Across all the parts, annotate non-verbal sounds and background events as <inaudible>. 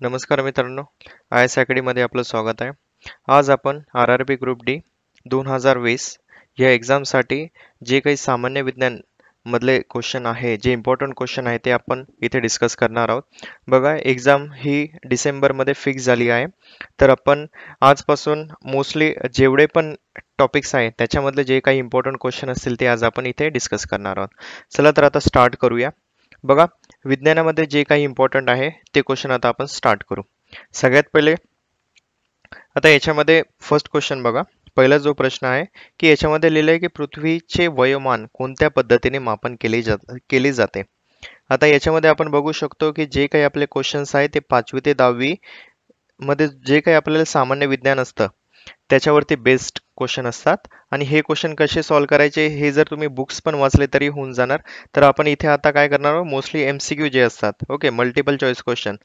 नमस्कार मित्रांनो I S अकॅडमीमध्ये आपलं स्वागत आहे. आज आपण R R B group D दोन हजार वीस या एक्झामसाठी जे काही सामान्य विज्ञान मधले क्वेश्चन आहे जे इम्पॉर्टंट क्वेश्चन आहे ते आपण इथे डिस्कस करणार आहोत. बघा एक्झाम ही डिसेंबरमध्ये फिक्स झाली आहे. तर आपण आजपासून मोस्टली जेवढे पण टॉपिक्स आहेत त्याच्यामधले जे काही इम्पॉर्टंट क्वेश्चन असतील ते आज आपण इथे डिस्कस करणार आहोत. चला तर आता स्टार्ट करूया. बघा विज्ञानामध्ये जे काही इम्पॉर्टंट आहे ते क्वेश्चन आता आपण स्टार्ट करू. सगळ्यात पहिले आता याच्यामध्ये फर्स्ट क्वेश्चन बघा. पहिला जो प्रश्न आहे की याच्यामध्ये लिहिलं आहे की पृथ्वीचे वयोमान कोणत्या पद्धतीने मापन केले जात केले जाते? आता याच्यामध्ये आपण बघू शकतो की जे काही आपले क्वेश्चन्स आहे ते पाचवी ते दहावी मध्ये जे काही आपल्याला सामान्य विज्ञान असतं त्याच्यावरती बेस्ड क्वेश्चन असतात. आणि हे क्वेश्चन कसे सॉल्व्ह करायचे हे जर तुम्ही बुक्स पण वाचले तरी होऊन जाणार. तर आपण इथे आता काय करणार आहोत? मोस्टली एम सी क्यू जे असतात. ओके मल्टिपल चॉईस क्वेश्चन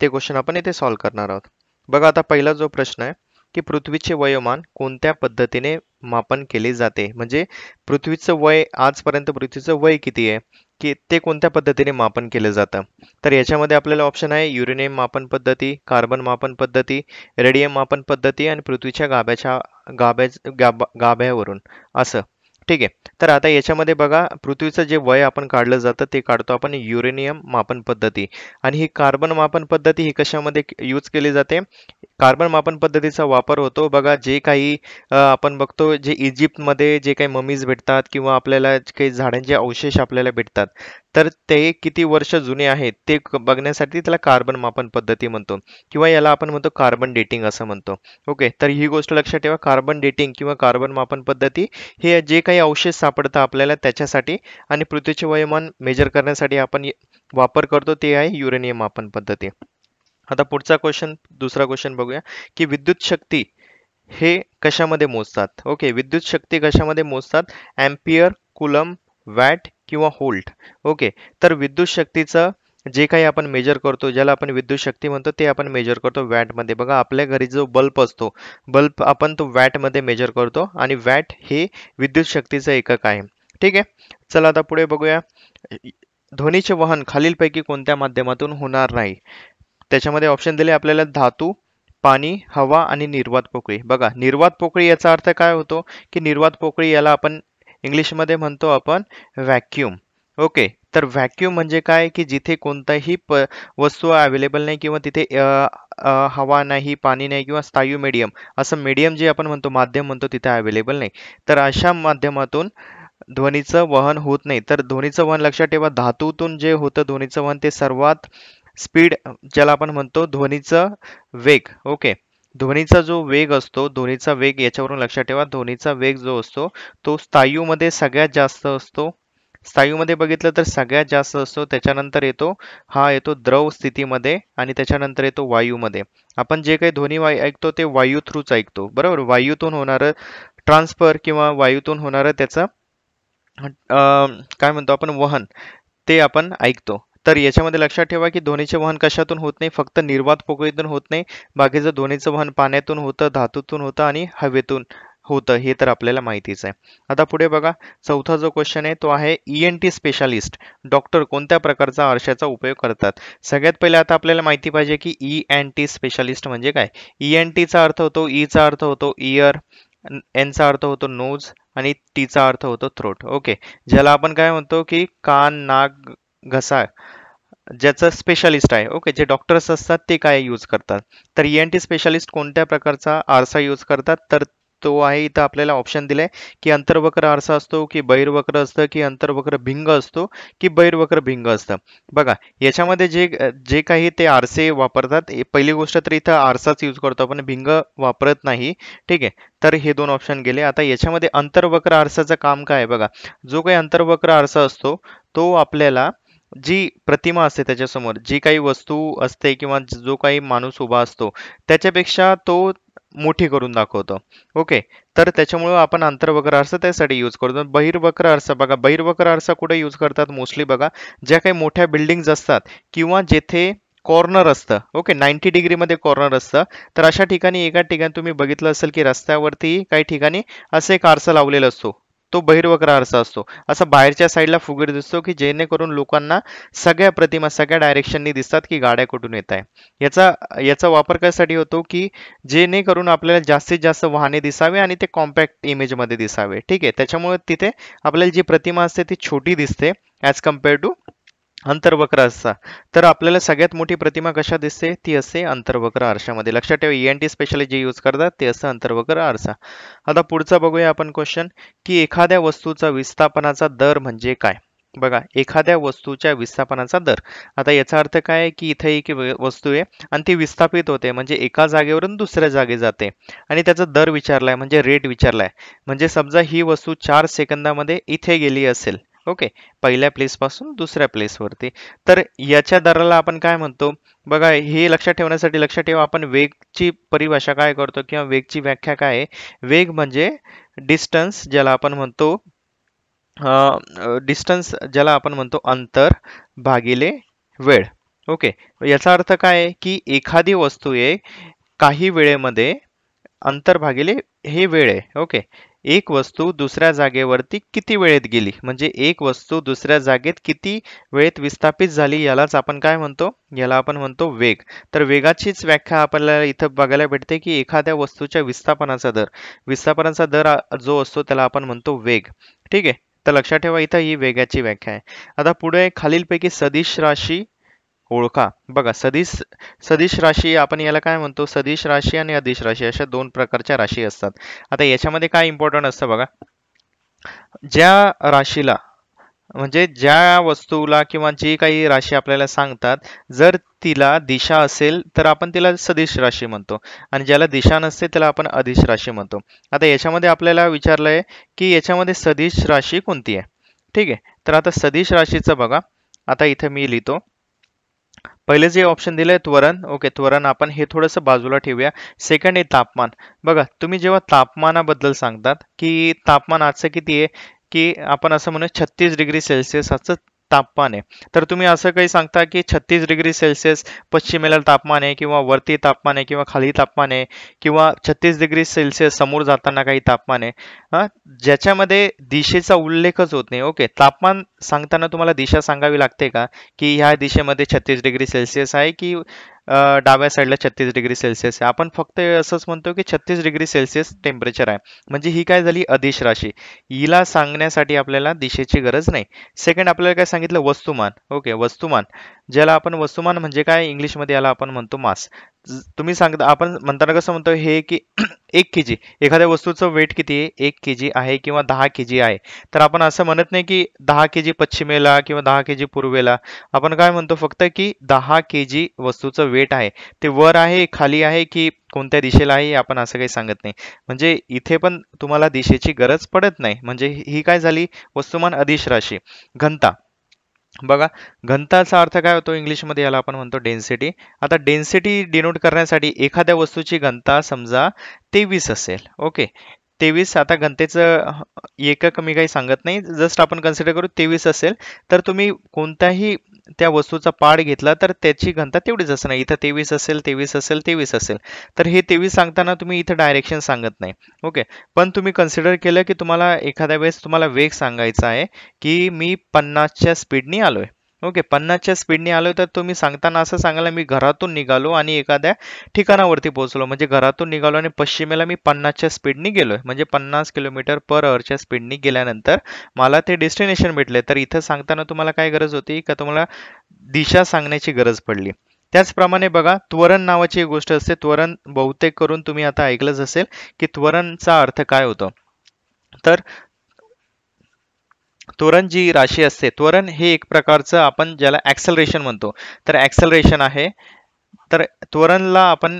ते क्वेश्चन आपण इथे सॉल्व्ह करणार आहोत. बघा आता पहिला जो प्रश्न आहे की पृथ्वीचे वयोमान कोणत्या पद्धतीने मापन केले जाते? म्हणजे पृथ्वीचं वय आजपर्यंत पृथ्वीचं वय किती आहे? की ते कोणत्या पद्धतीने मापन केलं जातं? तर याच्यामध्ये आपल्याला ऑप्शन आहे युरेनियम मापन पद्धती कार्बन मापन पद्धती रेडियम मापन पद्धती आणि पृथ्वीच्या गाभ्याच्या गाभ्या गाभा गाभ्यावरून असं. ठीक आहे. तर आता याच्यामध्ये बघा पृथ्वीचं जे वय आपण काढलं जातं ते काढतो आपण युरेनियम मापन पद्धती. आणि ही कार्बन मापन पद्धती ही कशामध्ये यूज केली जाते? कार्बन मापन पद्धतीचा वापर होतो. बघा जे काही आपण बघतो जे इजिप्तमध्ये जे काही ममीज भेटतात किंवा आपल्याला काही झाडांचे अवशेष आपल्याला भेटतात. तर ते किती वर्ष जुने आहेत ते बघण्यासाठी त्याला कार्बन मापन पद्धती म्हणतो. किंवा याला आपण म्हणतो कार्बन डेटिंग असं म्हणतो. ओके तर ही गोष्ट लक्षात ठेवा. कार्बन डेटिंग किंवा कार्बन मापन पद्धती हे जे काही अवशेष सापडतं आपल्याला त्याच्यासाठी आणि पृथ्वीचे वयोमान मेजर करण्यासाठी आपण वापर करतो ते आहे युरेनियम मापन पद्धती. आता पुढचा क्वेश्चन दुसरा क्वेश्चन बघूया की विद्युत शक्ती हे कशामध्ये मोजतात? ओके विद्युत शक्ती कशामध्ये मोजतात? अँपियर कुलम वॅट किंवा होल्ट. ओके तर विद्युत शक्तीचं जे काही आपण मेजर करतो ज्याला आपण विद्युत शक्ती म्हणतो ते आपण मेजर करतो वॅटमध्ये. बघा आपल्या घरी जो बल्ब असतो बल्ब आपण तो वॅटमध्ये मेजर करतो आणि वॅट हे विद्युत शक्तीचं एकक आहे. ठीक आहे? चला आता पुढे बघूया. ध्वनीचे वहन खालीलपैकी कोणत्या माध्यमातून होणार नाही? त्याच्यामध्ये ऑप्शन दिले आपल्याला धातू पाणी हवा आणि निर्वात पोकळी. बघा निर्वात पोकळी याचा अर्थ काय होतो? की निर्वात पोकळी याला आपण इंग्लिशमध्ये म्हणतो आपण व्हॅक्यूम ओके? तर व्हॅक्यूम म्हणजे काय? की जिथे कोणताही प वस्तू अवेलेबल नाही किंवा तिथे हवा नाही पाणी नाही किंवा स्थायू मीडियम असं मीडियम जे आपण म्हणतो माध्यम म्हणतो तिथे अवेलेबल नाही. तर अशा माध्यमातून ध्वनीचं वहन होत नाही. तर ध्वनीचं वहन लक्षात ठेवा. धातूतून जे होतं ध्वनीचं वहन ते सर्वात स्पीड ज्याला आपण म्हणतो ध्वनीचा वेग. ओके? ध्वनीचा जो वेग असतो ध्वनीचा वेग याच्यावरून लक्षात ठेवा. ध्वनीचा वेग जो असतो तो स्थायूमध्ये सगळ्यात जास्त असतो. स्थायूमध्ये बघितलं तर सगळ्यात जास्त असतो त्याच्यानंतर येतो हा येतो द्रव स्थितीमध्ये आणि त्याच्यानंतर येतो वायूमध्ये. आपण जे काही ध्वनी ऐकतो ते वायू थ्रूच ऐकतो. बरोबर? वायूतून होणारं ट्रान्सफर किंवा वायूतून होणारं त्याचं काय म्हणतो आपण वहन ते आपण ऐकतो. तर याच्यामध्ये लक्षात ठेवा की ध्वनीचे वहन कशातून होत नाही फक्त निर्वात पोकळीतून होत नाही. बाकीचं ध्वनीचं वहन पाण्यातून होतं धातूतून होतं आणि हवेतून होतं हे तर आपल्याला माहितीच आहे. आता पुढे बघा चौथा जो क्वेश्चन आहे तो आहे E N T specialist doctor कोणत्या प्रकारचा आरशाचा उपयोग करतात? सगळ्यात पहिले आता आपल्याला माहिती पाहिजे की ई एन टी स्पेशालिस्ट म्हणजे काय? ई एन टीचा अर्थ होतो e ईचा अर्थ होतो इयर एनचा अर्थ होतो नोज आणि टीचा अर्थ होतो थ्रोट ओके ज्याला आपण काय म्हणतो की कान नाक घसा ज्याचं स्पेशालिस्ट आहे. ओके जे डॉक्टर्स असतात ते काय यूज करतात? तर ई एन टी स्पेशालिस्ट कोणत्या प्रकारचा आरसा यूज करतात? तर तो आहे इथं आपल्याला ऑप्शन दिलाय की अंतर्वक्र आरसा असतो की बहिर्वक्र असतं की अंतर्वक्र भिंग असतो की बहिर्वक्र भिंग असतं. बघा याच्यामध्ये जे जे काही ते आरसे वापरतात पहिली गोष्ट तर इथं आरसाच यूज करतो आपण भिंग वापरत नाही. ठीक आहे? तर हे दोन ऑप्शन गेले. आता याच्यामध्ये अंतर्वक्र आरसाचं काम काय आहे? बघा जो काही अंतर्वक्र आरसा असतो तो आपल्याला जी प्रतिमा असते त्याच्यासमोर जी काही वस्तू असते किंवा जो काही माणूस उभा असतो त्याच्यापेक्षा तो मोठी करून दाखवतो. ओके तर त्याच्यामुळं आपण आंतरवक्र आरसा त्यासाठी यूज करतो. बहिर्वक्र आरसा बघा बहिर्वक्र आरसा कुठे यूज करतात मोस्टली बघा ज्या काही मोठ्या बिल्डिंग्ज असतात किंवा जेथे कॉर्नर असतं. ओके नाईन्टी डिग्रीमध्ये कॉर्नर असतं. तर अशा ठिकाणी एका ठिकाणी तुम्ही बघितलं असेल की रस्त्यावरती काही ठिकाणी असं एक आरसा लावलेला असतो. तो बहिर्वक्र आरसा असतो. असा बाहेरच्या साईडला फुगीर दिसतो की जेणेकरून लोकांना सगळ्या प्रतिमा सगळ्या डायरेक्शननी दिसतात की गाड्या कुठून येत आहे याचा याचा वापर कशासाठी होतो की जेणेकरून आपल्याला जास्तीत जास्त वाहने दिसावे आणि ते कॉम्पॅक्ट इमेजमध्ये दिसावे. ठीक आहे? त्याच्यामुळे तिथे आपल्याला जी प्रतिमा असते ती छोटी दिसते ॲज कंपेअर टू अंतर्वक्र आरसा तर आपल्याला सगळ्यात मोठी प्रतिमा कशा दिसते? ती असते अंतर्वक्र आरशामध्ये. लक्षात ठेवा ई एन टी स्पेशली जे यूज करतात ते असतं अंतर्वक्र आरसा. आता पुढचा बघूया आपण क्वेश्चन की एखाद्या वस्तूचा विस्थापनाचा दर म्हणजे काय? बघा एखाद्या वस्तूच्या विस्थापनाचा दर. आता याचा अर्थ काय आहे की इथे एक वस्तू आहे आणि ती विस्थापित होते म्हणजे एका जागेवरून दुसऱ्या जागे जाते. आणि त्याचा दर विचारलाय म्हणजे रेट विचारलाय. म्हणजे समजा ही वस्तू चार सेकंदामध्ये इथे गेली असेल ओके. पहिल्या प्लेसपासून दुसऱ्या प्लेसवरती तर याच्या दराला आपण काय म्हणतो? बघा हे लक्षात ठेवण्यासाठी लक्षात ठेवा आपण वेगची परिभाषा काय करतो किंवा वेगची व्याख्या काय आहे? वेग म्हणजे डिस्टन्स ज्याला आपण म्हणतो डिस्टन्स ज्याला आपण म्हणतो अंतर भागिले वेळ. ओके. याचा अर्थ काय आहे? की एखादी वस्तू आहे काही वेळेमध्ये अंतर भागिले हे वेळ आहे. ओके. एक वस्तू दुसऱ्या जागेवरती किती वेळेत गेली? म्हणजे एक वस्तू दुसऱ्या जागेत किती वेळेत विस्थापित झाली यालाच आपण काय म्हणतो? याला आपण म्हणतो वेग. तर वेगाचीच व्याख्या आपल्याला इथं बघायला भेटते की एखाद्या वस्तूच्या विस्थापनाचा दर. विस्थापनाचा दर जो असतो त्याला आपण म्हणतो वेग. ठीक आहे? तर लक्षात ठेवा इथं ही वेगाची व्याख्या आहे. आता पुढे खालीलपैकी सदिश राशी ओळखा. बघा सदिश सदिश राशी आपण याला काय म्हणतो? सदिश राशी आणि अदिश राशी अशा दोन प्रकारच्या राशी असतात. आता याच्यामध्ये काय इम्पॉर्टंट असतं बघा? ज्या राशीला म्हणजे ज्या वस्तूला किंवा जी काही राशी आपल्याला सांगतात जर तिला दिशा असेल तर आपण तिला सदिश राशी म्हणतो. आणि ज्याला दिशा नसते त्याला आपण अदिश राशी म्हणतो. आता याच्यामध्ये आपल्याला विचारलंय की याच्यामध्ये सदिश राशी कोणती आहे? ठीक आहे. तर आता सदिश राशीचं बघा. आता इथे मी लिहितो. पहिले जे ऑप्शन दिलंय त्वरण ओके त्वरण आपण हे थोडंसं बाजूला ठेवूया. सेकंड आहे तापमान. बघा तुम्ही जेव्हा तापमानाबद्दल सांगतात की तापमान आजचं किती आहे की आपण असं म्हणू छत्तीस डिग्री सेल्सिअस असं तापमान. आहे तर तुम्ही असं काही सांगता की छत्तीस डिग्री सेल्सिअस पश्चिमेला तापमान आहे किंवा वरती तापमान आहे किंवा खाली तापमान आहे किंवा छत्तीस डिग्री सेल्सिअस समोर जाताना काही तापमान आहे ज्याच्यामध्ये दिशेचा उल्लेखच होत नाही. ओके तापमान सांगताना तुम्हाला दिशा सांगावी लागते का? की ह्या दिशेमध्ये छत्तीस डिग्री सेल्सिअस आहे की डाव्या साईडला छत्तीस डिग्री सेल्सिअस आहे. आपण फक्त असंच म्हणतो की छत्तीस डिग्री सेल्सिअस टेम्परेचर आहे. म्हणजे ही काय झाली? अदिश राशी. हिला सांगण्यासाठी आपल्याला दिशेची गरज नाही. सेकंड आपल्याला काय सांगितलं? वस्तुमान. ओके वस्तुमान. ज्याला आपण वस्तुमान म्हणजे काय? इंग्लिशमध्ये याला आपण म्हणतो मास. तुम्ही सांगता आपण म्हणताना कसं म्हणतो हे की <clears throat> एक के जी एखाद्या वस्तूचं वेट किती आहे? एक के जी आहे किंवा दहा के जी आहे? तर आपण असं म्हणत नाही की दहा के जी पश्चिमेला किंवा दहा के जी पूर्वेला. आपण काय म्हणतो फक्त की दहा के जी वस्तूचं वेट आहे. ते वर आहे खाली आहे की कोणत्या दिशेला आहे आपण असं काही सांगत नाही. म्हणजे इथे पण तुम्हाला दिशेची गरज पडत नाही. म्हणजे ही काय झाली? वस्तुमान अधिश राशी. घनता. बघा घनताचा अर्थ काय होतो इंग्लिशमध्ये? याला आपण म्हणतो डेन्सिटी आता डेन्सिटी डिनोट करण्यासाठी एखाद्या वस्तूची घनता समजा तेवीस असेल ओके? तेवीस आता घनतेचं एकक मी काही सांगत नाही. जस्ट आपण कन्सिडर करू तेवीस असेल तर तुम्ही कोणताही त्या वस्तूचा पाड घेतला तर त्याची घनता तेवढीच असणार. इथं तेवीस असेल तेवीस असेल तेवीस असेल. तर हे तेवीस सांगताना तुम्ही इथं डायरेक्शन सांगत नाही. ओके? पण तुम्ही कन्सिडर केलं की तुम्हाला एखाद्या वेळेस तुम्हाला वेग सांगायचा आहे की मी पन्नासच्या स्पीडनी आहे ओके पन्नासच्या स्पीडने आलो तर तुम्ही सांगताना असं सांगायला मी घरातून निघालो आणि एखाद्या ठिकाणावरती पोहोचलो. म्हणजे घरातून निघालो आणि पश्चिमेला मी पन्नासच्या स्पीडने गेलोय. म्हणजे पन्नास किलोमीटर पर अवरच्या स्पीडने गेल्यानंतर मला ते डेस्टिनेशन भेटले. तर इथं सांगताना तुम्हाला काय गरज होती? का तुम्हाला दिशा सांगण्याची गरज पडली? त्याचप्रमाणे बघा त्वरण नावाची एक गोष्ट असते. त्वरण बहुतेक करून तुम्ही आता ऐकलंच असेल की त्वरणचा अर्थ काय होतो? तर त्वरण जी राशी असते त्वरण हे एक प्रकारचं आपण ज्याला ॲक्सलरेशन म्हणतो. तर ॲक्सलरेशन आहे. तर त्वरणला आपण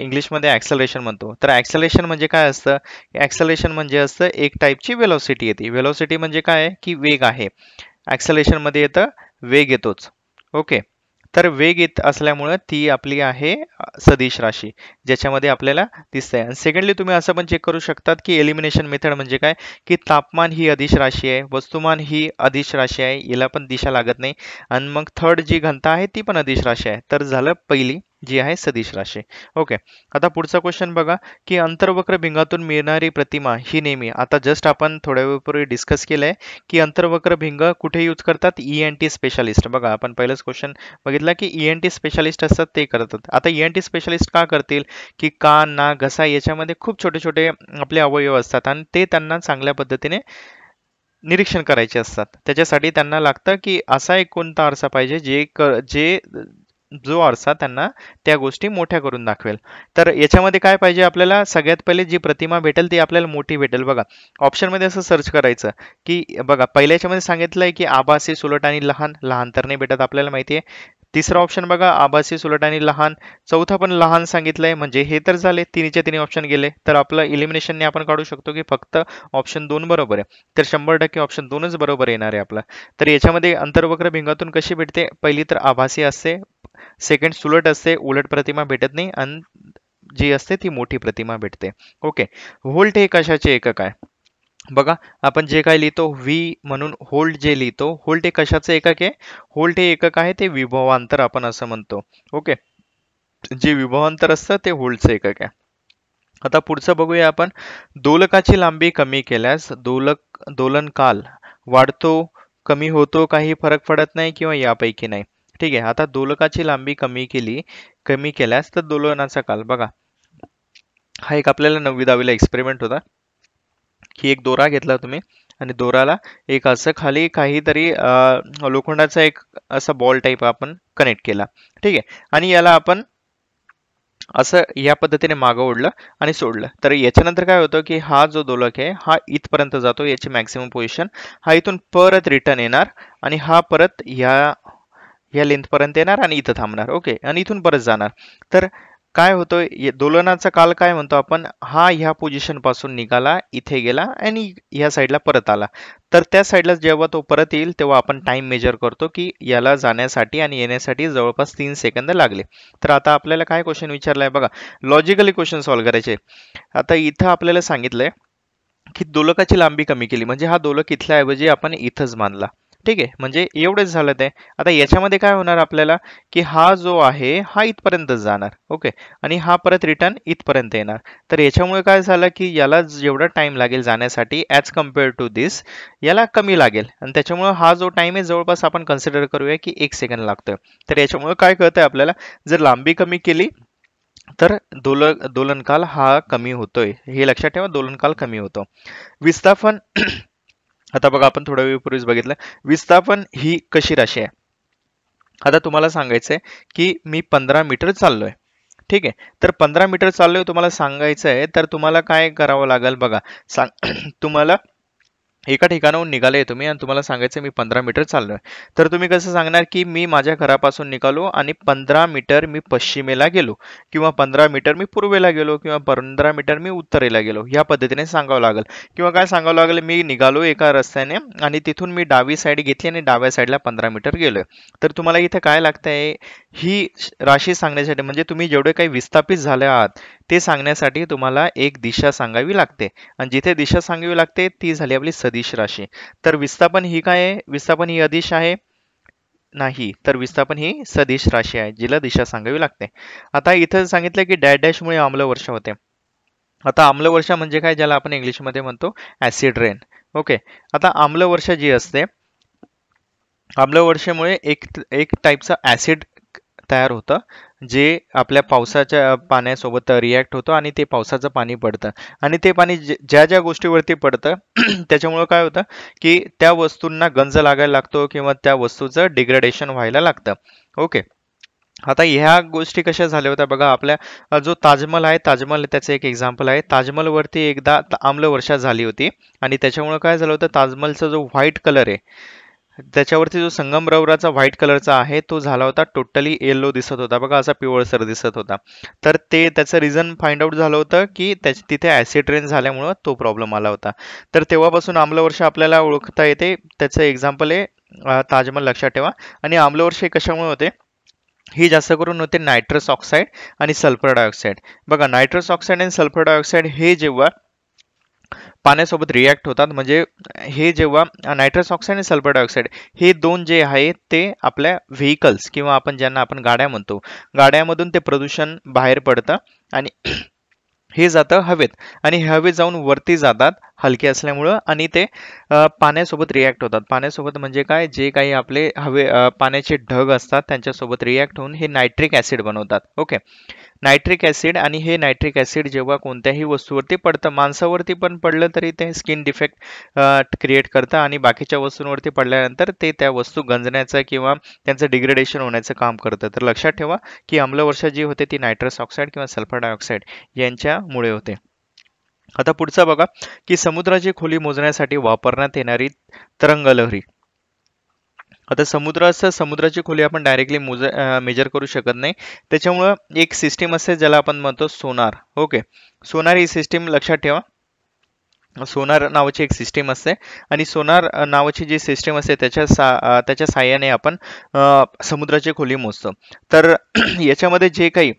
इंग्लिशमध्ये ॲक्सलरेशन म्हणतो. तर ऍक्सलेशन म्हणजे काय असतं? ऍक्सलेशन म्हणजे असतं एक टाईपची वेलोसिटी येते. वेलोसिटी म्हणजे काय? की वेग आहे. ॲक्सलेशनमध्ये येतं वेग येतोच. ओके तर वेग येत असल्यामुळं ती आपली आहे सदिश राशी ज्याच्यामध्ये आपल्याला दिसतंय. आणि सेकंडली तुम्ही असं पण चेक करू शकतात की एलिमिनेशन मेथड म्हणजे काय? की तापमान ही अधिश राशी आहे वस्तुमान ही अधिश राशी आहे याला पण दिशा लागत नाही. आणि मग थर्ड जी घनता आहे ती पण अधिश राशी आहे. तर झालं पहिली. जी आहे सदिश राशी. ओके आता पुढचा क्वेश्चन बघा की अंतर्वक्र भिंगातून मिळणारी प्रतिमा ही नेहमी आता जस्ट आपण थोड्या वेळपूर्वी डिस्कस केलंय की अंतर्वक्र भिंग कुठे यूज करतात? ई एन टी स्पेशालिस्ट बघा आपण पहिलंच क्वेश्चन बघितला की ई एन टी स्पेशालिस्ट असतात ते करतात. आता ई एन टी स्पेशालिस्ट का करतील? की कान ना घसा याच्यामध्ये खूप छोटे छोटे आपले अवयव असतात आणि ते त्यांना चांगल्या पद्धतीने निरीक्षण करायचे असतात. त्याच्यासाठी त्यांना लागतं की असा एक कोणता आरसा पाहिजे जे क जे जो आरसा त्यांना त्या गोष्टी मोठ्या करून दाखवेल. तर याच्यामध्ये काय पाहिजे आपल्याला? सगळ्यात पहिले जी प्रतिमा भेटेल ती आपल्याला मोठी भेटेल. बघा ऑप्शनमध्ये असं सर्च करायचं की बघा पहिल्या याच्यामध्ये सांगितलंय की आभासी सुलट आणि लहान लहान तर नाही भेटत आपल्याला माहिती आहे तिसरा ऑप्शन बघा आभासी सुलट आणि लहान. चौथा पण लहान सांगितलंय म्हणजे हे तर झाले तिन्हीचे तिन्ही ऑप्शन गेले. तर आपलं इलिमिनेशनने आपण काढू शकतो की फक्त ऑप्शन दोन बरोबर आहे. तर शंभर टक्के ऑप्शन दोनच बरोबर येणार आहे आपलं. तर याच्यामध्ये अंतर्वक्र भिंगातून कशी भेटते? पहिली तर आभासी असते सेकंड सुलट असते उलट प्रतिमा भेटत नाही आणि जी असते ती मोठी प्रतिमा भेटते. ओके. व्होल्ट हे कशाचे एकक आहे. बघा आपण जे काय लिहितो व्ही म्हणून होल्ड जे लिहितो होल्ट हे कशाचं एकक आहे? होल्ट हे एकक आहे ते विभवांतर आपण असं म्हणतो. ओके जे विभवांतर असतं ते होल्टचं एकक आहे. आता पुढचं बघूया आपण. दोलकाची लांबी कमी केल्यास दोलक दोलन काल वाढतो कमी होतो काही फरक पडत नाही किंवा यापैकी नाही. ठीक आहे आता दोलकाची लांबी कमी केली कमी केल्यास तर दोलनाचा काल. बघा हा एक आपल्याला नववी दहावीला एक्सपेरिमेंट होता. की एक दोरा घेतला तुम्ही. आणि दोराला एक असं खाली काहीतरी लोखंडाचा एक असा बॉल टाईप आपण कनेक्ट केला. ठीक आहे? आणि याला आपण असं या पद्धतीने मागं ओढलं आणि सोडलं. तर याच्यानंतर काय होतं की हा जो दोलक आहे हा इथपर्यंत जातो याची मॅक्सिमम पोझिशन हा इथून परत रिटर्न येणार आणि हा परत या या लेंथपर्यंत येणार आणि इथं थांबणार. ओके आणि इथून परत जाणार. तर काय होतं दोलनाचा काल काय म्हणतो आपण? हा ह्या पोझिशनपासून निघाला इथे गेला आणि ह्या साईडला परत आला. तर त्या साईडला जेव्हा तो परत येईल तेव्हा आपण टाइम मेजर करतो की याला जाण्यासाठी आणि येण्यासाठी जवळपास तीन सेकंद लागले. तर आता आपल्याला काय क्वेश्चन विचारलाय बघा. लॉजिकली क्वेश्चन सॉल्व्ह करायचे. आता इथं आपल्याला सांगितलंय की दोलकाची लांबी कमी केली. म्हणजे हा दोलक इथल्याऐवजी आपण इथंच मानला ठीक आहे. म्हणजे एवढंच झालं ते. आता याच्यामध्ये काय होणार आपल्याला? की हा जो आहे हा इथपर्यंत जाणार. ओके. आणि हा परत रिटर्न इथपर्यंत येणार. तर याच्यामुळे काय झालं की याला जेवढा टाइम लागेल जाण्यासाठी ॲज कंपेअर टू दिस याला कमी लागेल. आणि त्याच्यामुळे हा जो टाइम आहे जवळपास आपण कन्सिडर करूया की एक सेकंड लागतोय. तर याच्यामुळे काय कळतंय आपल्याला? जर लांबी कमी केली तर दोल दोलनकाल हा कमी होतोय. हे लक्षात ठेवा दोलनकाल कमी होतो. विस्थापन आता बघा आपण थोड्या वेळपूर्वीच बघितलं. विस्थापन ही कशी राशी आहे? आता तुम्हाला सांगायचंय की मी पंधरा मीटर चाललोय. ठीक आहे? तर पंधरा मीटर चाललोय तुम्हाला सांगायचं आहे तर तुम्हाला काय करावं लागेल बघा. सांग <clears throat> तुम्हाला एका ठिकाणाहून निघाले तुम्ही आणि तुम्हाला सांगायचं मी पंधरा मीटर चाललोय. तर तुम्ही कसं सांगणार की मी माझ्या घरापासून निघालो आणि पंधरा मीटर मी पश्चिमेला गेलो किंवा पंधरा मीटर मी पूर्वेला गेलो किंवा पंधरा मीटर मी उत्तरेला गेलो. या पद्धतीने सांगावं लागेल. किंवा काय सांगावं लागेल मी निघालो एका रस्त्याने आणि तिथून मी डावी साईड घेतली आणि डाव्या साईडला पंधरा मीटर गेलोय. तर तुम्हाला इथे काय लागतंय? ही राशी सांगण्यासाठी म्हणजे तुम्ही जेवढे काही विस्थापित झाले आहात ते सांगण्यासाठी तुम्हाला एक दिशा सांगावी लागते. आणि जिथे दिशा सांगावी लागते ती झाली आपली सदिश राशी. तर विस्थापन ही काय आहे? विस्थापन ही अदिश आहे? नाही. तर विस्थापन ही सदिश राशी आहे जिला दिशा सांगावी लागते. आता इथं सांगितलं की डॅश डॅशमुळे आम्लवर्ष होते. आता आम्लवर्षा म्हणजे काय? ज्याला आपण इंग्लिशमध्ये म्हणतो ऍसिड रेन. ओके. आता आम्लवर्षा जी असते आम्लवर्षामुळे एक एक टाईपचा ऍसिड तयार होतं जे आपल्या पावसाच्या पाण्यासोबत रिॲक्ट होतं आणि ते पावसाचं पाणी पडतं. आणि ते पाणी ज्या ज्या गोष्टीवरती पडतं <clears throat> त्याच्यामुळं काय होतं की त्या वस्तूंना गंज लागायला लागतो किंवा त्या वस्तूचं डिग्रेडेशन व्हायला लागतं. ओके आता ह्या गोष्टी कशा झाल्या होत्या? बघा आपल्या जो ताजमहल आहे ताजमहल त्याचं एक एक्झाम्पल आहे. ताजमहलवरती एकदा आम्ल वर्षा झाली होती आणि त्याच्यामुळे काय झालं होतं? ताजमहलचा जो व्हाईट कलर आहे त्याच्यावरती जो संगमरवराचा व्हाईट कलरचा आहे तो झाला होता टोटली येल्लो दिसत होता. बघा असा पिवळसर दिसत होता. तर ते त्याचं रिझन फाइंड आउट झालं होतं की त्याच तिथे ॲसिड रेन झाल्यामुळं तो प्रॉब्लेम आला होता. तर तेव्हापासून आम्लवर्ष आपल्याला ओळखता येते. त्याचं एक्झाम्पल आहे ताजमहल लक्षात ठेवा. आणि आम्लवर्ष हे कशामुळे होते? ही जास्त करून होते नायट्रस ऑक्साईड आणि सल्फर डायऑक्साईड बघा नायट्रस ऑक्साईड आणि सल्फर डायऑक्साईड हे जेव्हा पाण्यासोबत रिॲक्ट होतात. म्हणजे हे जेव्हा नायट्रस ऑक्साईड आणि सल्फर डायऑक्साईड हे दोन जे आहेत ते आपल्या व्हेकल्स किंवा आपण ज्यांना आपण गाड्या म्हणतो गाड्यामधून ते प्रदूषण बाहेर पडतं आणि <clears throat> हे जातं हवेत. आणि हवे हवेत जाऊन वरती जातात. हलके असल्यामुळं आणि ते पाण्यासोबत रिॲक्ट होतात. पाण्यासोबत म्हणजे काय? जे काही आपले हवे पाण्याचे ढग असतात त्यांच्यासोबत रिॲक्ट होऊन हे नायट्रिक ॲसिड बनवतात. ओके नायट्रिक ॲसिड आणि हे नायट्रिक ॲसिड जेव्हा कोणत्याही वस्तूवरती पडतं माणसावरती पण पडलं तरी ते स्किन डिफेक्ट क्रिएट करतं आणि बाकीच्या वस्तूंवरती पडल्यानंतर ते त्या वस्तू गंजण्याचं किंवा त्यांचं डिग्रेडेशन होण्याचं काम करतं. तर लक्षात ठेवा की आम्लवर्षा जी होते ती नायट्रस ऑक्साईड किंवा सल्फर डायऑक्साईड यांच्यामुळे होते. आता पुढचा बघा की समुद्राची खोली मोजण्यासाठी वापरण्यात येणारी तरंगलहरी. आता समुद्र असं समुद्राची खोली आपण डायरेक्टली मोज मेजर करू शकत नाही. त्याच्यामुळं एक सिस्टीम असते ज्याला आपण म्हणतो सोनार. ओके सोनार ही सिस्टीम लक्षात ठेवा. सोनार नावाची एक सिस्टीम असते. आणि सोनार नावाची जी सिस्टीम असते त्याच्या सा त्याच्या साह्याने आपण समुद्राची खोली मोजतो. तर <clears throat> याच्यामध्ये जे काही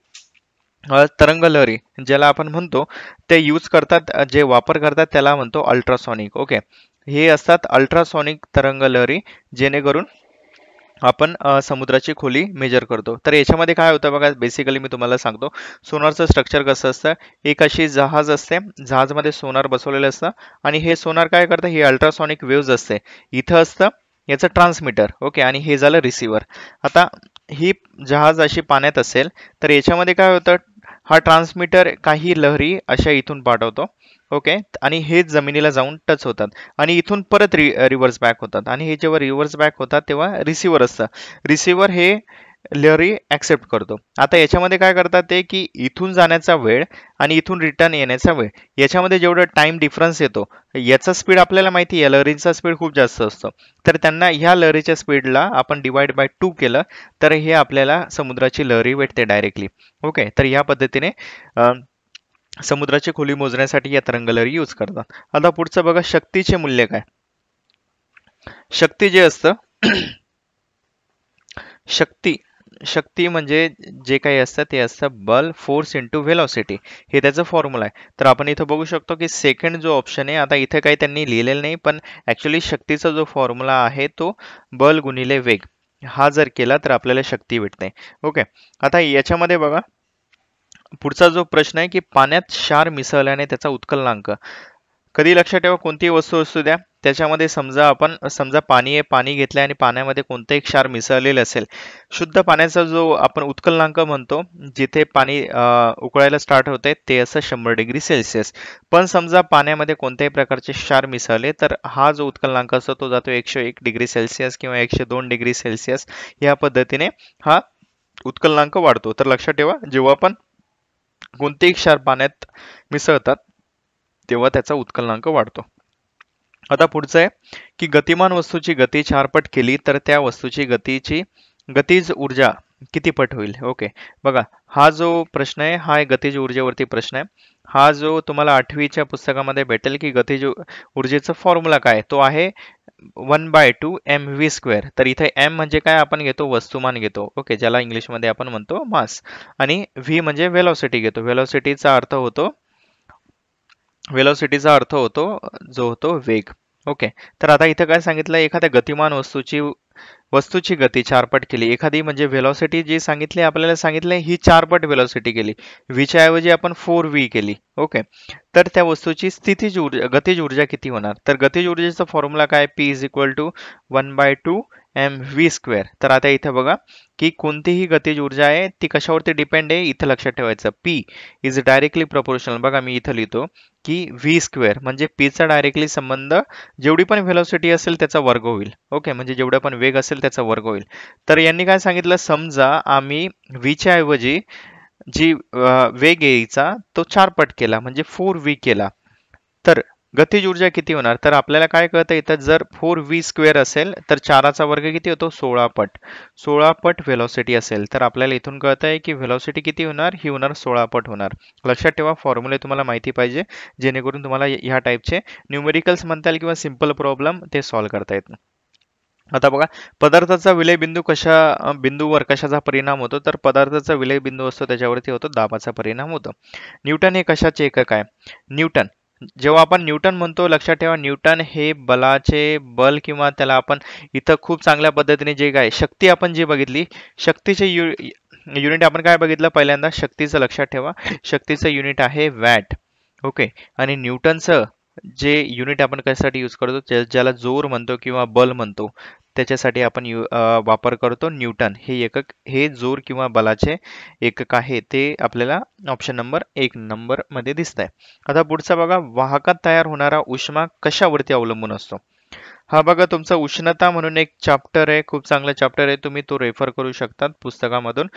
तरंगलहरी ज्याला आपण म्हणतो ते यूज करतात जे वापर करतात त्याला म्हणतो अल्ट्रासॉनिक ओके हे असतात अल्ट्रासॉनिक तरंगलहरी जेणेकरून आपण समुद्राची खोली मेजर करतो. तर याच्यामध्ये काय होतं बघा बेसिकली मी तुम्हाला सांगतो. सोनारचं स्ट्रक्चर कसं असतं? एक अशी जहाज असते जहाजमध्ये सोनार बसवलेलं असतं आणि हे सोनार काय करतं? हे अल्ट्रासॉनिक वेव्ज असते. इथं असतं याचं ट्रान्समीटर ओके आणि हे झालं रिसिव्हर आता ही जहाज अशी पाण्यात असेल तर याच्यामध्ये काय होतं हा ट्रान्समीटर काही लहरी अशा इथून पाठवतो ओके आणि हे जमिनीला जाऊन टच होतात. आणि इथून परत रि रिव्हर्स बॅक होतात. आणि हे जेव्हा रिव्हर्स बॅक होतात तेव्हा रिसिव्हर असतं. रिसिव्हर हे लहरी ॲक्सेप्ट करतो. आता याच्यामध्ये काय करतात ते की इथून जाण्याचा वेळ आणि इथून रिटर्न येण्याचा वेळ याच्यामध्ये जेवढं टाइम डिफरन्स येतो याचा स्पीड आपल्याला माहिती आहे लहरींचा स्पीड खूप जास्त असतो. तर त्यांना ह्या लहरीच्या स्पीडला आपण डिवाइड बाय टू केलं तर हे आपल्याला समुद्राची लहरी भेटते डायरेक्टली ओके तर ह्या पद्धतीने समुद्राची खोली मोजण्यासाठी या तरंगलहरी यूज करतात. आता पुढचं बघा शक्तीचे मूल्य काय? शक्ती जे असतं <clears throat> शक्ती शक्ती म्हणजे जे काही असतं ते असतं बल फोर्स इंटू व्हेलॉसिटी हे त्याचं फॉर्म्युला आहे. तर आपण इथं बघू शकतो की सेकंड जो ऑप्शन आहे आता इथं काही त्यांनी लिहिलेलं नाही पण ॲक्च्युली शक्तीचा जो फॉर्म्युला आहे तो बल गुणिले वेग. हा जर केला तर आपल्याला शक्ती भेटते. ओके आता याच्यामध्ये बघा पुढचा जो प्रश्न आहे की पाण्यात क्षार मिसळल्याने त्याचा उत्कलनांक. कधी लक्षात ठेवा कोणतीही वस्तू असू द्या. त्याच्यामध्ये समजा आपण समजा पाणी आहे पाणी घेतलं आणि पाण्यामध्ये कोणतंही क्षार मिसळलेलं असेल शुद्ध पाण्याचा जो आपण उत्कलनांक म्हणतो जिथे पाणी उकळायला स्टार्ट होते ते असं शंभर डिग्री सेल्सिअस. पण समजा पाण्यामध्ये कोणत्याही प्रकारचे क्षार मिसळले तर हा जो उत्कलनांक असतो तो जातो एकशे एक डिग्री सेल्सिअस किंवा एकशे दोन डिग्री सेल्सिअस या पद्धतीने हा उत्कलनांक वाढतो. तर लक्षात ठेवा जेव्हा आपण कोणतेही क्षार पाण्यात मिसळतात तेव्हा त्याचा उत्कलनांक वाढतो. आता पुढचं आहे की गतिमान वस्तूची गती चारपट केली तर त्या वस्तूची गतीची गतीज ऊर्जा किती पट होईल? ओके. बघा हा जो प्रश्न आहे हा गतिज ऊर्जेवरती प्रश्न आहे. हा जो तुम्हाला आठवीच्या पुस्तकामध्ये भेटेल की गतिज ऊर्जेचा फॉर्म्युला काय? तो आहे one by two M V square तर इथे एम म्हणजे काय? आपण घेतो वस्तुमान घेतो. ओके ज्याला इंग्लिशमध्ये आपण म्हणतो मास. आणि व्ही म्हणजे व्हेलॉसिटी घेतो. व्हेलॉसिटीचा अर्थ होतो वेलॉसिटीचा अर्थ होतो जो होतो वेग. ओके. तर आता इथं काय सांगितलं एखाद्या गतिमान वस्तूची वस्तूची गती चारपट केली. एखादी म्हणजे व्हेलॉसिटी जी सांगितली आपल्याला सांगितले ही चारपट व्हेलॉसिटी केली. व्हीच्या ऐवजी आपण फोर व्ही केली. ओके. तर त्या वस्तूची स्थितीज ऊर्जा गतीज ऊर्जा किती होणार? तर गतीज ऊर्जेचा फॉर्म्युला काय? P is equal to one by two M V square तर आता इथं बघा की कोणतीही गतीज ऊर्जा आहे ती कशावरती डिपेंड आहे इथं लक्षात ठेवायचं. पी इज डायरेक्टली प्रपोर्शनल बघा मी इथं लिहितो की व्ही स्क्वेअर म्हणजे पीचा डायरेक्टली संबंध जेवढी पण व्हेलॉसिटी असेल त्याचा वर्ग होईल. ओके म्हणजे जेवढा पण वेग असेल त्याचा वर्ग होईल. तर यांनी काय सांगितलं? समजा आम्ही व्हीच्या ऐवजी जी वेग येईचा तो चार पट केला. म्हणजे फोर व्ही केला. तर गतिज ऊर्जा किती होणार? तर आपल्याला काय कळतं इथं जर फोर व्ही स्क्वेअर असेल तर चाराचा वर्ग किती होतो? सोळा पट. सोळा पट व्हेलॉसिटी असेल तर आपल्याला इथून कळतं आहे की व्हेलॉसिटी किती होणार? ही होणार सोळा पट होणार. लक्षात ठेवा फॉर्म्युले तुम्हाला माहिती पाहिजे जेणेकरून तुम्हाला ह्या टाईपचे न्यूमेरिकल्स म्हणता येईल किंवा सिंपल प्रॉब्लेम ते सॉल्व्ह करता येत आता बघा पदार्थाचा विलय बिंदू कशा बिंदूवर कशाचा परिणाम होतो? तर पदार्थाचा विलय बिंदू असतो त्याच्यावरती होतो दाबाचा परिणाम होतो. न्यूटन हे कशाचे एकक आहे? न्यूटन. जेव्हा आपण न्यूटन म्हणतो लक्षात ठेवा न्यूटन हे बलाचे बल किंवा त्याला आपण इथं खूप चांगल्या पद्धतीने जे काय शक्ती आपण जी बघितली शक्तीचे यु युनिट आपण काय बघितलं पहिल्यांदा? शक्तीचं लक्षात ठेवा. शक्तीचं युनिट आहे वॅट. ओके. आणि न्यूटनचं जे युनिट आपण कशासाठी यूज करतो ज्याला जोर म्हणतो किंवा बल म्हणतो त्याच्यासाठी आपण यू वापर करतो न्यूटन. हे एकक हे जोर किंवा बलाचे एकक आहे ते आपल्याला ऑप्शन नंबर एक नंबरमध्ये दिसत आहे आता पुढचा बघा वाहकात तयार होणारा उष्मा कशावरती अवलंबून असतो? हा बघा तुमचा उष्णता म्हणून एक चॅप्टर आहे खूप चांगला चॅप्टर आहे तुम्ही तो रेफर करू शकतात पुस्तकामधून.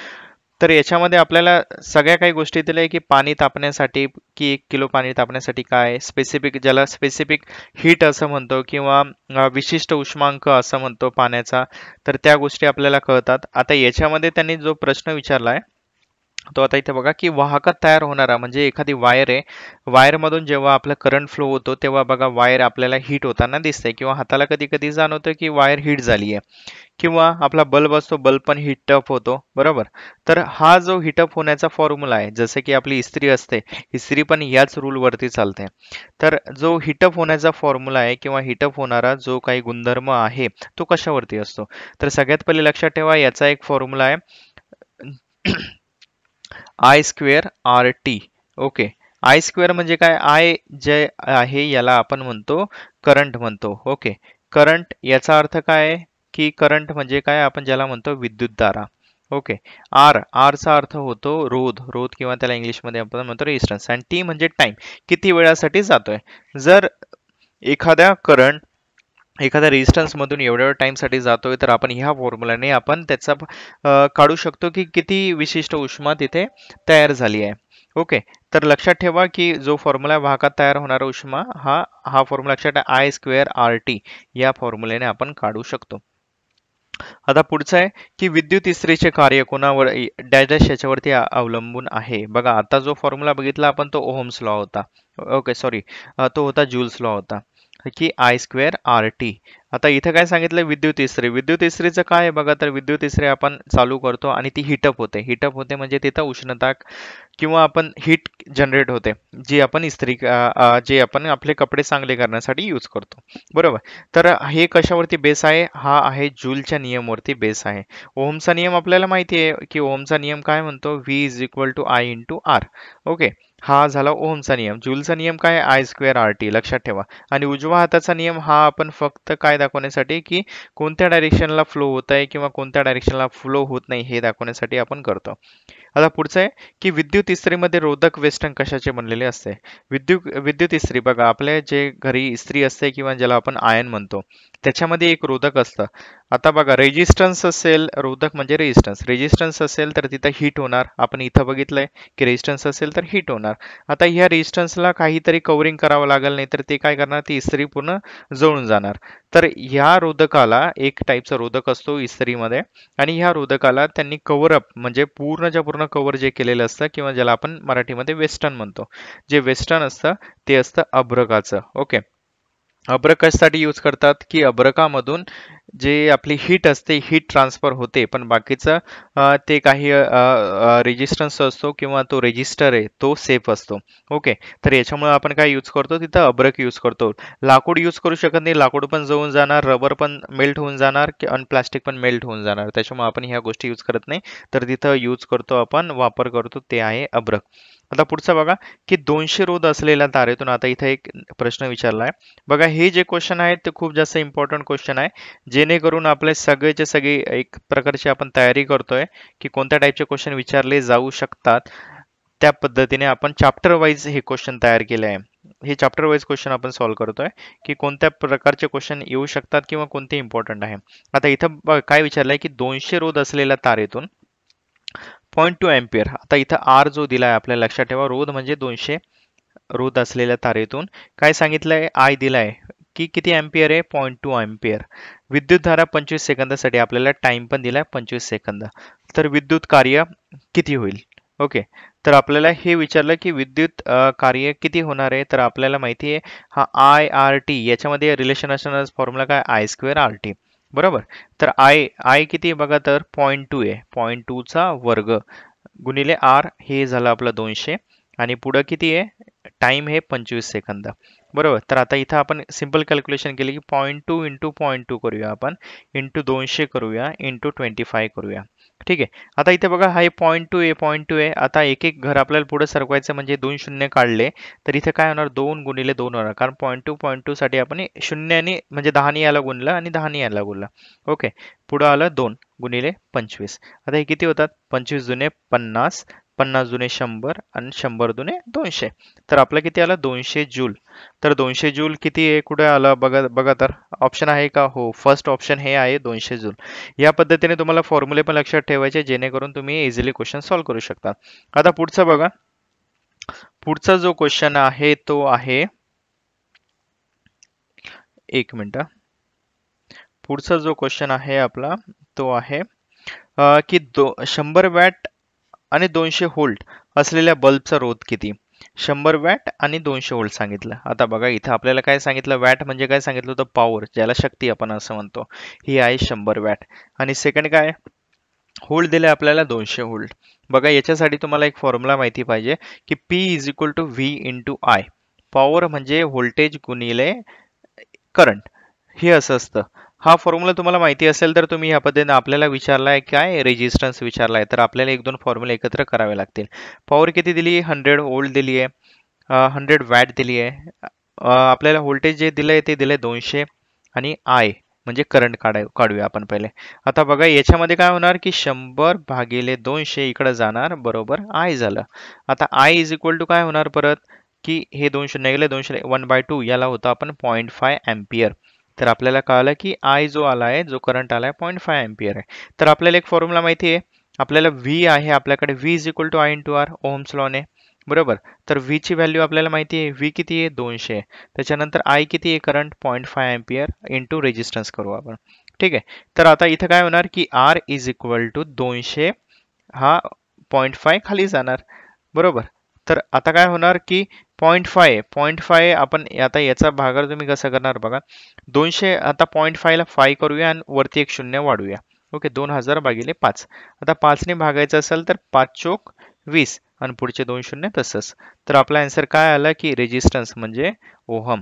तर याच्यामध्ये आपल्याला सगळ्या काही गोष्टी दिल्या आहे की पाणी तापण्यासाठी की एक किलो पाणी तापण्यासाठी काय? स्पेसिफिक ज्याला स्पेसिफिक हीट असं म्हणतो किंवा विशिष्ट उष्मांक असं म्हणतो पाण्याचा तर त्या गोष्टी आपल्याला कळतात. आता याच्यामध्ये त्यांनी जो प्रश्न विचारला आहे तो आता इथे बघा की वाहकात तयार होणारा म्हणजे एखादी वायर आहे वायरमधून जेव्हा आपला करंट फ्लो होतो तेव्हा बघा वायर आपल्याला हीट होताना दिसते किंवा हाताला कधी कधी जाणवतं की वायर हीट झाली आहे किंवा आपला बल्ब असतो बल्ब पण हिटअप होतो बरोबर? तर हा जो हिटअप होण्याचा फॉर्म्युला आहे जसं की आपली इस्त्री असते इस्त्री पण याच रूलवरती चालते. तर जो हिटअप होण्याचा फॉर्म्युला आहे किंवा हिटअप होणारा जो काही गुणधर्म आहे तो कशावरती असतो? तर सगळ्यात पहिले लक्षात ठेवा याचा एक फॉर्म्युला आहे I square R T okay I square म्हणजे काय? आय जे आहे याला आपण म्हणतो करंट म्हणतो. ओके करंट याचा अर्थ काय? आहे की करंट म्हणजे काय? आपण ज्याला म्हणतो विद्युतधारा ओके आर आरचा अर्थ होतो रोध. रोध किंवा त्याला इंग्लिशमध्ये आपण म्हणतो रेजिस्टन्स आणि टी म्हणजे टाइम किती वेळासाठी जातोय? जर एखाद्या करंट एखाद्या रेजिस्टन्समधून एवढ्या जातो जातोय तर आपण ह्या फॉर्म्युलाने आपण त्याचा काढू शकतो की किती विशिष्ट उष्मा तिथे तयार झाली आहे. ओके तर लक्षात ठेवा की जो फॉर्म्युला वाहकात तयार होणारा उष्मा हा हा फॉर्म्युला लक्षात आय स्क्वेअर आर टी या फॉर्म्युलेने आपण काढू शकतो. आता पुढचं आहे की विद्युत इस्त्रीचे कार्य कोणावर डॅश डॅश याच्यावरती अवलंबून आहे. बघा आता जो फॉर्म्युला बघितला आपण तो ओहम्स लॉ होता. ओके सॉरी तो होता जुल्स लॉ होता. की आय स्क्वेअर आर टी आता इथं काय सांगितलं? विद्युत इस्त्री विद्युत इस्त्रीचं काय आहे बघा तर विद्युत इस्त्री आपण चालू करतो आणि ती हिटअप होते. हिटअप होते म्हणजे तिथं उष्णता किंवा आपण हीट जनरेट होते जी आपण इस्त्री जे आपण आपले कपडे चांगले करण्यासाठी यूज करतो. बरोबर? तर हे कशावरती बेस आहे? हा आहे जूलच्या नियमवरती बेस आहे. ओमचा नियम आपल्याला माहिती आहे की ओमचा नियम काय म्हणतो? V is equal to I into R okay हा झाला ओमचा नियम. जूलचा नियम काय? आय स्क्वेअर आर टी लक्षात ठेवा. आणि उजवा हाताचा नियम हा आपण फक्त काय दाखवण्यासाठी की कोणत्या डायरेक्शनला फ्लो होत आहे किंवा कोणत्या डायरेक्शनला फ्लो होत नाही हे दाखवण्यासाठी आपण करतो. आता पुढचं आहे की विद्युत इस्त्रीमध्ये रोधक वेस्टन कशाचे बनलेले असते? विद्युत विद्युत इस्त्री. बघा आपल्या जे घरी इस्त्री असते किंवा ज्याला आपण आयन म्हणतो त्याच्यामध्ये एक रोधक असतं. आता बघा रेजिस्टन्स असेल रोधक म्हणजे रेजिस्टन्स रेजिस्टन्स असेल तर तिथं हीट होणार. आपण इथं बघितलंय की रेजिस्टन्स असेल तर हीट होणार. आता ह्या रेजिस्टन्सला काहीतरी कवरिंग करावं लागेल नाही तर ते काय करणार ती इस्त्री पूर्ण जळून जाणार. तर ह्या रोधकाला एक टाईपचा रोधक असतो इस्त्रीमध्ये आणि ह्या रोधकाला त्यांनी कव्हरअप म्हणजे पूर्णच्या पूर्ण कव्हर जे केलेलं असतं किंवा ज्याला आपण मराठीमध्ये वेस्टर्न म्हणतो. जे वेस्टर्न असतं ते असतं अभ्रकाचं. ओके अब्रकासाठी यूज करतात की अब्रकामधून जे आपली हीट असते हीट ट्रान्सफर होते पण बाकीचं ते काही रेजिस्टन्स असतो किंवा तो रेजिस्टर आहे तो सेफ असतो. ओके तर याच्यामुळे आपण काय यूज करतो? तिथं अब्रक यूज करतो. लाकूड यूज करू शकत नाही. लाकूड पण जळून जाणार रबर पण मेल्ट होऊन जाणार आणि प्लास्टिक पण मेल्ट होऊन जाणार. त्याच्यामुळे आपण ह्या गोष्टी यूज करत नाही. तर तिथं यूज करतो आपण वापर करतो ते आहे अब्रक. आता पुढचा बघा की दोनशे रोध असलेल्या तारेतून आता इथे एक प्रश्न विचारला आहे बघा हे जे क्वेश्चन आहेत ते खूप जास्त इम्पॉर्टंट क्वेश्चन आहे. जेणेकरून आपले सगळेचे सगळे एक प्रकारची आपण तयारी करतोय की कोणत्या टाईपचे क्वेश्चन विचारले जाऊ शकतात. त्या पद्धतीने आपण चॅप्टर वाईज हे क्वेश्चन तयार केले आहे. हे चॅप्टर वाईज क्वेश्चन आपण सॉल्व्ह करतोय की कोणत्या प्रकारचे क्वेश्चन येऊ शकतात किंवा कोणते इम्पॉर्टंट आहे. आता इथं काय विचारलंय की दोनशे रोध असलेल्या तारेतून पॉईंट टू एम्पियर आता इथं आर जो दिला आहे आपल्याला लक्षात ठेवा रोध म्हणजे दोनशे रोध असलेल्या तारेतून. काय सांगितलंय? आय दिलाय. की किती एम्पियर आहे? पॉईंट टू एम्पियर विद्युत धारा पंचवीस सेकंदासाठी आपल्याला टाइम पण दिलाय पंचवीस सेकंद. तर विद्युत कार्य किती होईल? ओके. तर आपल्याला हे विचारलं की विद्युत कार्य किती होणार आहे? तर आपल्याला माहिती आहे हा आय आर टी याच्यामध्ये रिलेशन असणार फॉर्म्युला काय? आय स्क्वेअर आर टी बरोबर? तर आय आय किती बघा तर पॉईंट टू आहे. पॉईंट टूचा वर्ग गुणिले आर हे झालं आपलं दोनशे. आणि पुढं किती आहे? टाइम हे पंचवीस सेकंद. बरोबर? तर आता इथं आपण सिंपल कॅल्क्युलेशन केली की point two into point two करूया आपण. इंटू दोनशे करूया. इंटू ट्वेंटी फाय करूया. ठीक आहे? आता इथे बघा हा पॉईंट टू आहे पॉईंट टू आहे. आता एक एक घर आपल्याला पुढे सरकवायचं म्हणजे दोन शून्य काढले. तर इथे काय होणार? दोन गुणिले दोन होणार. कारण पॉईंट टू पॉईंट टूसाठी आपण शून्याने म्हणजे दहानी याला गुणलं आणि दहानी याला गुणलं. ओके पुढं आलं दोन गुणिले पंचवीस. आता हे किती होतात? पंचवीस जुने पन्नास. पन्नास दुने शंभर आणि शंभर दुने दोनशे. तर आपलं किती आलं? दोनशे जूल. तर दोनशे जूल किती आहे? कुठे आलं? बघा बघा तर. ऑप्शन आहे का? हो. फर्स्ट ऑप्शन हे आहे दोनशे जूल. या पद्धतीने तुम्हाला फॉर्म्युले पण लक्षात ठेवायचे जेणेकरून तुम्ही इझिली क्वेश्चन सॉल्व्ह करू शकता. आता पुढचं बघा. पुढचा जो क्वेश्चन आहे तो आहे एक मिनिट. पुढचा जो क्वेश्चन आहे आपला तो आहे की दो शंभर वॅट आणि दोनशे होल्ट असलेल्या बल्बचा रोध किती? शंभर वॅट आणि दोनशे होल्ट सांगितलं. आता बघा इथं आपल्याला काय सांगितलं? वॅट म्हणजे काय सांगितलं होतं? पॉवर ज्याला शक्ती आपण असं म्हणतो. ही आहे शंभर वॅट. आणि सेकंड काय? होल्ड दिले आपल्याला दोनशे होल्ट. बघा याच्यासाठी तुम्हाला एक फॉर्म्युला माहिती पाहिजे की P is equal to V into I power म्हणजे व्होल्टेज गुणिले करंट हे असं असतं. हा फॉर्म्युला तुम्हाला माहिती असेल तर तुम्ही या पद्धतीने आपल्याला विचारलाय काय रेजिस्टन्स विचारलाय? तर आपल्याला एक दोन फॉर्म्युला एकत्र करावे लागतील. पॉवर किती दिली हंड्रेड ओल्ड दिली आहे हंड्रेड वॅट दिली आहे आपल्याला व्होल्टेज जे दिलं आहे ते दिलं आहे दोनशे आणि आय म्हणजे करंट काढाय काढूया आपण पहिले. आता बघा याच्यामध्ये काय होणार की शंभर भागिले दोनशे इकडं जाणार बरोबर आय झालं. आता आय इज इक्वल टू काय होणार परत? की हे दोनशे शून्य गेले दोनशे वन बाय टू याला होतं आपण पॉईंट फाय अँपियर तर आपल्याला कळालं की आय जो आला आहे जो करंट आला आहे पॉईंट फाय एम्पियर आहे. तर आपल्याला एक फॉर्म्युला माहिती आहे. आपल्याला व्ही आहे आपल्याकडे V is equal to I into R Ohm's लॉने बरोबर? तर ची व्हॅल्यू आपल्याला माहिती आहे. व्ही किती आहे? दोनशे त्याच्यानंतर आय किती आहे? Current point five ampere into resistance करू आपण. ठीक आहे? तर आता इथं काय होणार की आर इज इक्वल टू दोनशे हा पॉईंट फाय खाली जाणार. बरोबर? तर आता काय होणार की पॉईंट फाय पॉईंट फाय आपण आता याचा भागार तुम्ही कसं करणार बघा. दोनशे आता पॉईंट फायला फाय करूया आणि वरती एक शून्य वाढूया. ओके दोन हजार भागिले पाच. आता पाचने भागायचं असेल तर पाच चोक वीस आणि पुढचे दोन शून्य तसंच. तर आपला आन्सर काय आला की रेजिस्टन्स म्हणजे ओहम.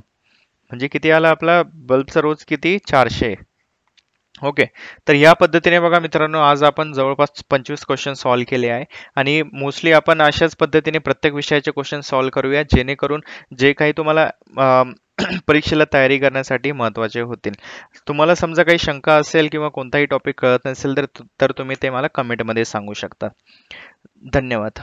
म्हणजे किती आला आपला? बल्बचा रोज किती? चारशे. ओके तर या पद्धतीने बघा मित्रांनो आज आपण जवळपास पंचवीस क्वेश्चन सॉल्व्ह केले आहे. आणि मोस्टली आपण अशाच पद्धतीने प्रत्येक विषयाचे क्वेश्चन सॉल्व्ह करूया जेणेकरून जे काही तुम्हाला <clears throat> परीक्षेला तयारी करण्यासाठी महत्त्वाचे होतील. तुम्हाला समजा काही शंका असेल किंवा कोणताही टॉपिक कळत नसेल तर तर तुम्ही ते मला कमेंटमध्ये सांगू शकता. धन्यवाद.